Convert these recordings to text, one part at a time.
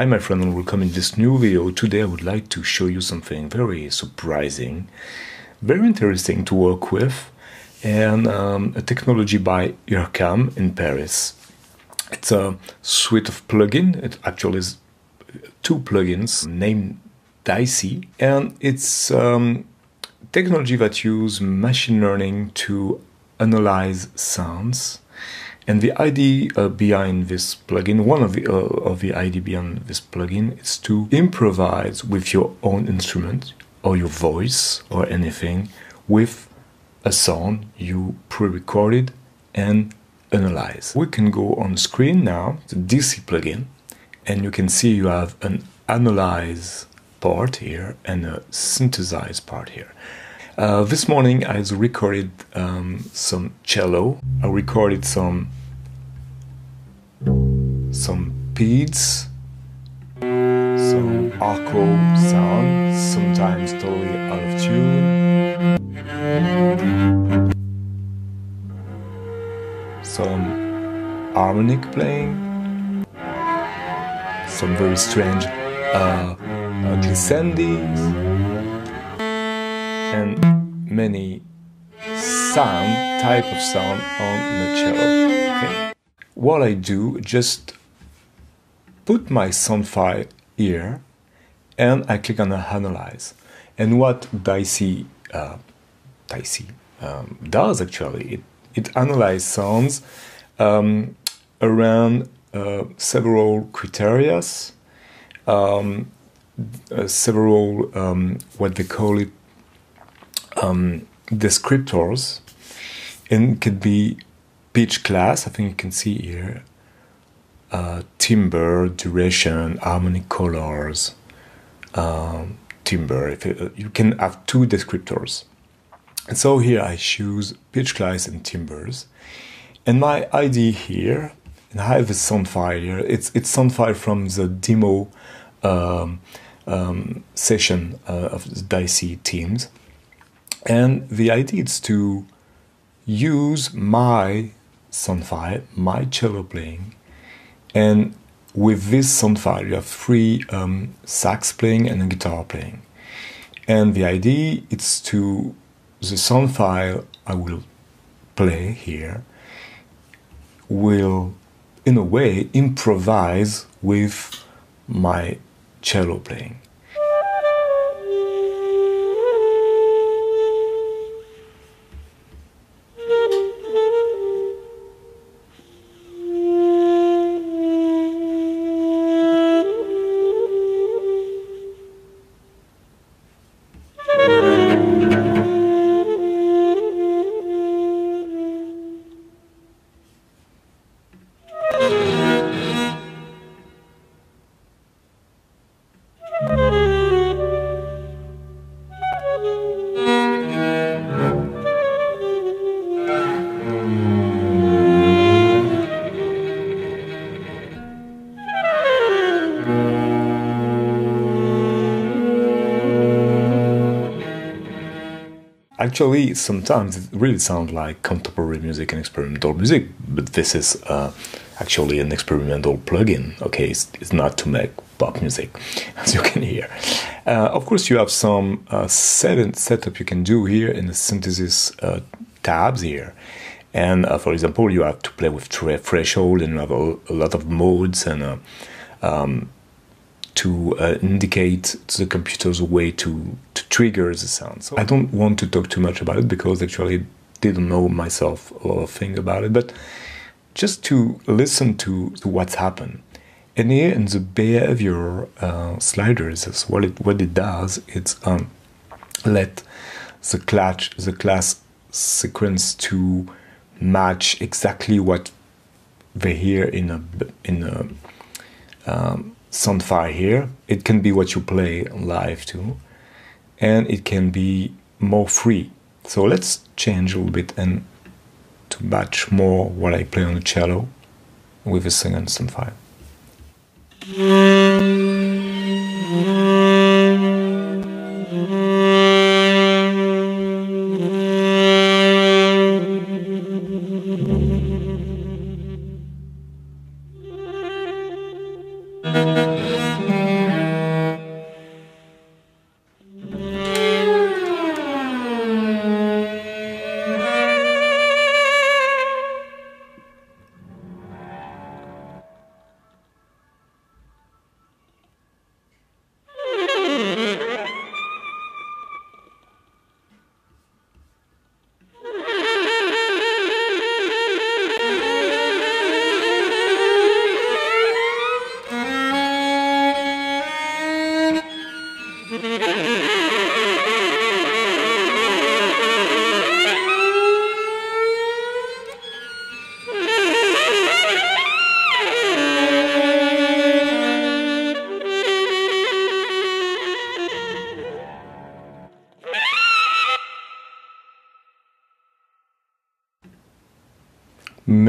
Hi my friend and welcome in this new video. Today I would like to show you something very surprising, very interesting to work with and um, a technology by IRCAM in Paris. It's a suite of plugins. It actually is two plugins named Dicy and it's um, technology that use machine learning to analyze sounds and the idea uh, behind this plugin, one of the uh, of the idea behind this plugin, is to improvise with your own instrument or your voice or anything with a sound you pre-recorded and analyze. We can go on screen now, the Dicy plugin, and you can see you have an analyze part here and a synthesize part here. Uh, this morning I recorded um, some cello. I recorded some some beats, some arco sound, sometimes totally out of tune, some harmonic playing, some very strange uh, uh, glissandis, and many sound type of sound on the cello. Okay. What I do just put my sound file here and I click on Analyze. And what Dicy, uh, Dicy um, does actually, it, it analyzes sounds um, around uh, several criteria, um, uh, several um, what they call it um, descriptors, and it could be pitch class. I think you can see here uh, timbre, duration, harmonic colors, um, timbre. If it, you can have two descriptors. And so here I choose pitch class and timbres. And my ID here, and I have a sound file here. It's it's sound file from the demo um, um, session uh, of the Dicy teams. And the idea is to use my sound file, my cello playing, and with this sound file you have three um, sax playing and a guitar playing. And the idea is to the sound file I will play here will in a way improvise with my cello playing. Actually, sometimes it really sounds like contemporary music and experimental music, but this is uh, actually an experimental plugin. Okay, it's, it's, not to make pop music, as you can hear. Uh, of course, you have some uh, set setup you can do here in the synthesis uh, tabs here. And uh, for example, you have to play with threshold and you have a, a lot of modes and uh, um, to uh, indicate to the computer's way to, to trigger the sound. So I don't want to talk too much about it because actually didn't know myself a lot of thing about it, but just to listen to, to what's happened. And here in the behavior uh, sliders, what it what it does, it's um, let the class the class sequence to match exactly what they hear in a in a um, sound file here. It can be what you play live too, and it can be more free. So let's change a little bit and to match more what I play on the cello with a second sound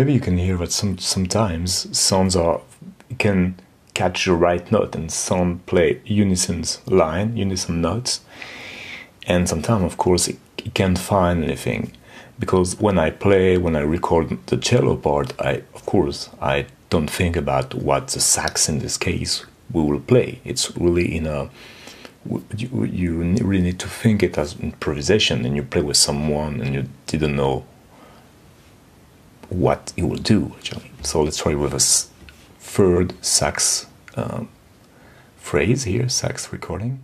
maybe you can hear that some sometimes sounds are can catch the right note and sound play unison line, unison notes. And sometimes, of course, it, it can't find anything because when I play, when I record the cello part, I of course I don't think about what the sax in this case we will play. It's really in a you, you really need to think it as improvisation, and you play with someone and you didn't know what it will do actually. So let's try with a third sax um, phrase here, sax recording.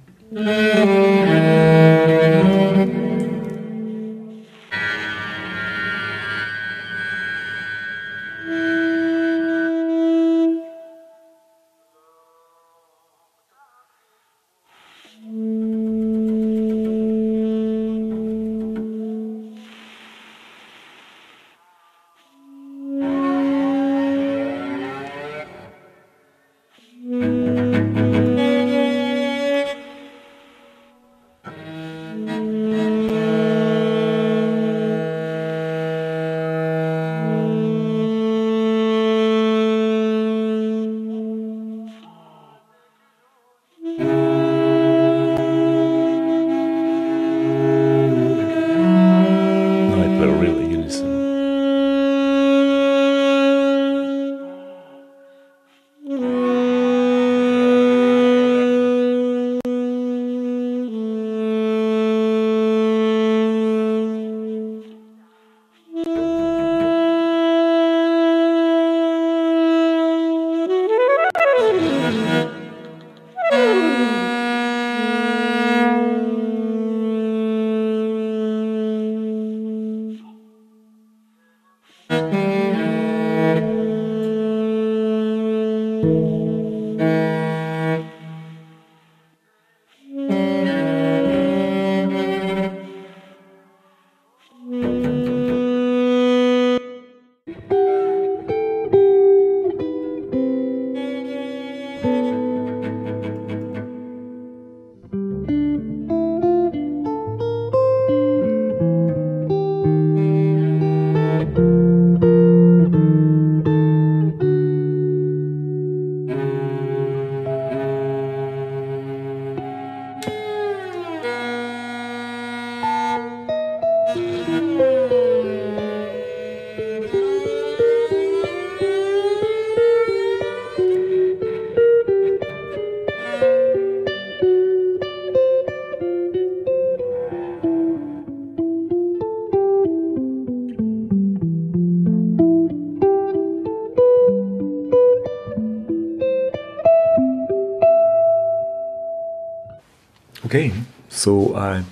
Okay, so I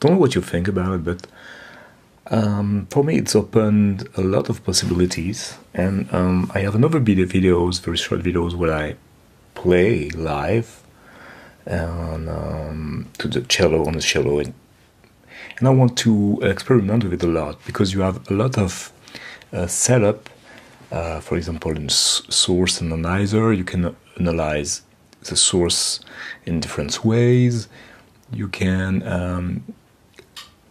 don't know what you think about it, but um, for me it's opened a lot of possibilities, and um, I have another video videos, very short videos where I play live and um, to the cello on the cello, and, and I want to experiment with it a lot because you have a lot of uh, setup. Uh, for example, in source analyzer, you can analyze the source in different ways you can um,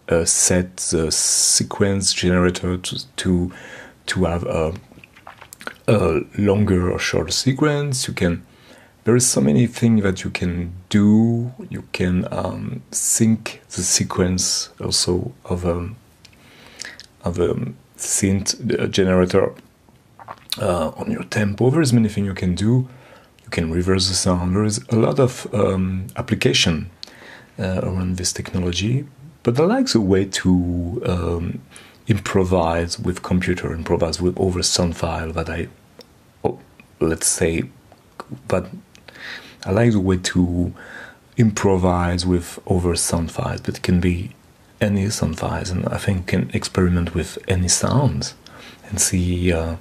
uh, set the sequence generator to to, to have a, a, longer or shorter sequence. You can there is so many things that you can do. You can um, sync the sequence also of a um, of a synth generator uh, on your tempo. There's many things you can do. You can reverse the sound. There is a lot of um, application uh, around this technology, but I like the way to um, improvise with computer, improvise with over sound file that I, oh, let's say, but I like the way to improvise with over sound files, but it can be any sound files, and I think can experiment with any sounds and see uh,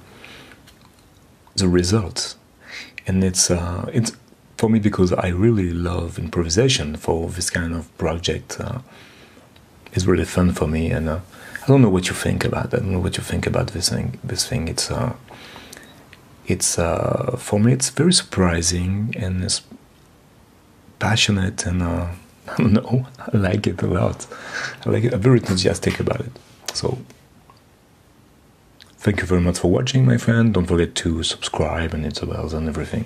the results. And it's uh, it's for me because I really love improvisation for this kind of project. Uh, it's really fun for me, and uh, I don't know what you think about. That. I don't know what you think about this thing. This thing, it's uh, it's uh, for me, it's very surprising and it's passionate, and uh, I don't know. I like it a lot. I like it. I'm very enthusiastic about it. So, Thank you very much for watching, my friend. Don't forget to subscribe and hit the bells and everything.